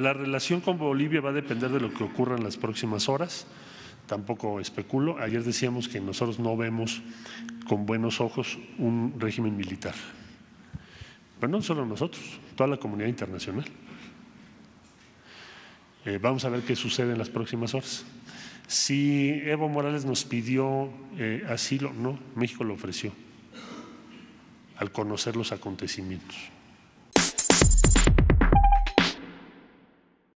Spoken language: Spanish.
La relación con Bolivia va a depender de lo que ocurra en las próximas horas. Tampoco especulo. Ayer decíamos que nosotros no vemos con buenos ojos un régimen militar. Pero no solo nosotros, toda la comunidad internacional. Eh, vamos a ver qué sucede en las próximas horas. Si Evo Morales nos pidió eh, asilo, no, México lo ofreció al conocer los acontecimientos.